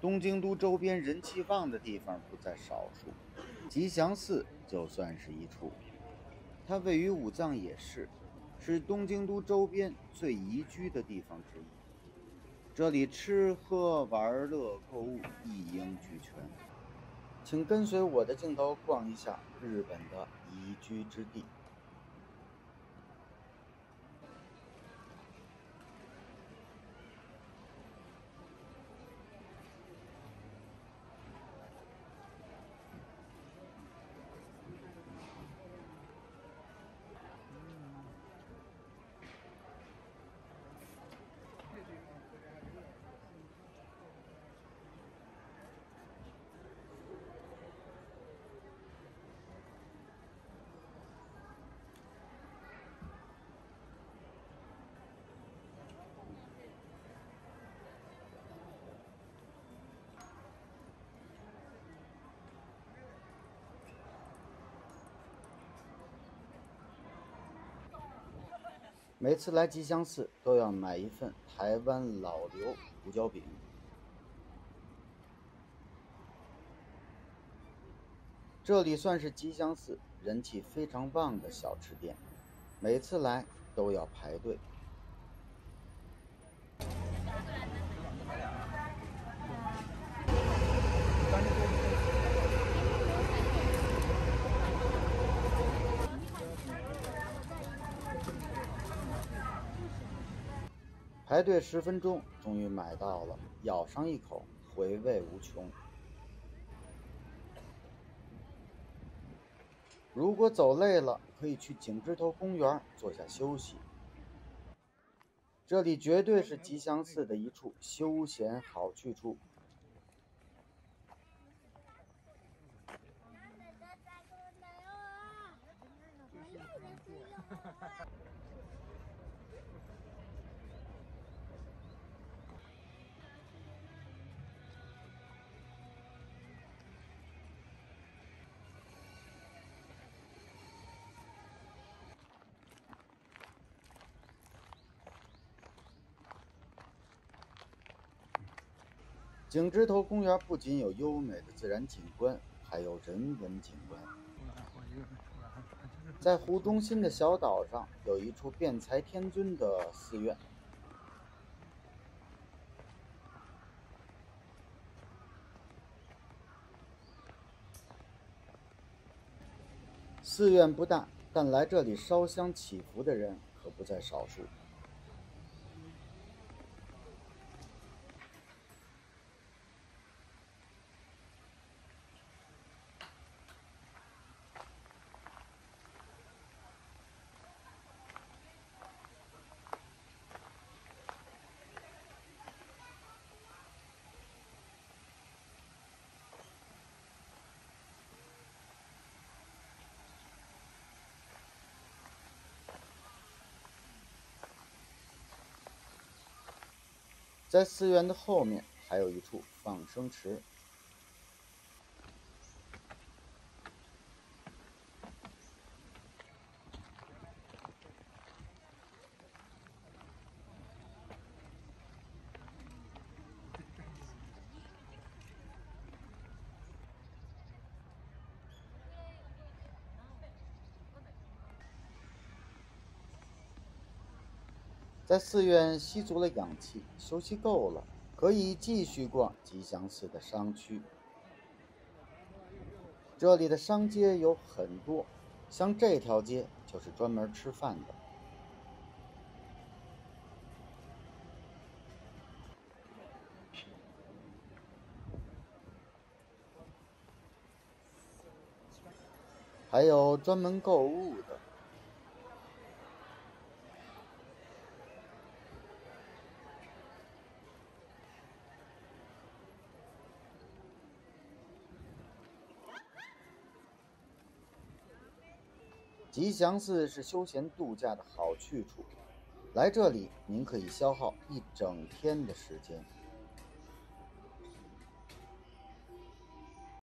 东京都周边人气旺的地方不在少数，吉祥寺就算是一处。它位于武藏野市，是东京都周边最宜居的地方之一。这里吃喝玩乐、购物一应俱全。请跟随我的镜头逛一下日本的宜居之地。每次来吉祥寺都要买一份台湾老刘胡椒饼。这里算是吉祥寺人气非常旺的小吃店，每次来都要排队。排队十分钟，终于买到了，咬上一口，回味无穷。如果走累了，可以去井之头公园坐下休息。这里绝对是吉祥寺的一处休闲好去处。井之头公园不仅有优美的自然景观，还有人文景观。在湖中心的小岛上，有一处辩才天尊的寺院。寺院不大，但来这里烧香祈福的人可不在少数。在寺院的后面还有一处放生池。在寺院吸足了氧气，休息够了，可以继续逛吉祥寺的商区。这里的商街有很多，像这条街就是专门吃饭的。还有专门购物的。吉祥寺是休闲度假的好去处，来这里您可以消耗一整天的时间。